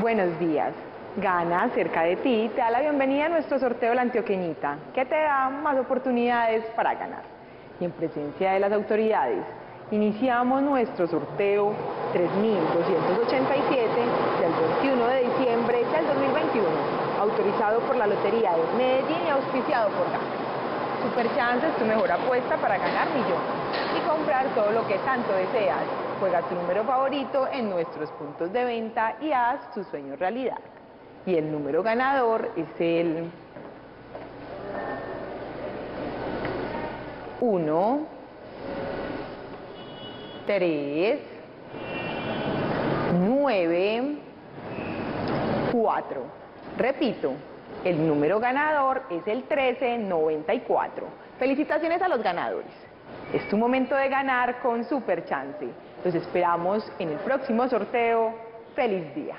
Buenos días. Gana cerca de ti te da la bienvenida a nuestro sorteo la Antioqueñita, que te da más oportunidades para ganar. Y en presencia de las autoridades, iniciamos nuestro sorteo 3287 del 21 de diciembre del 2021, autorizado por la Lotería de Medellín y auspiciado por Gana. Superchance es tu mejor apuesta para ganar millones y comprar todo lo que tanto deseas. Juega tu número favorito en nuestros puntos de venta y haz tu sueño realidad. Y el número ganador es el 1, 3, 9, 4. Repito, el número ganador es el 1394. Felicitaciones a los ganadores. Es tu momento de ganar con Super Chance. Los esperamos en el próximo sorteo. ¡Feliz día!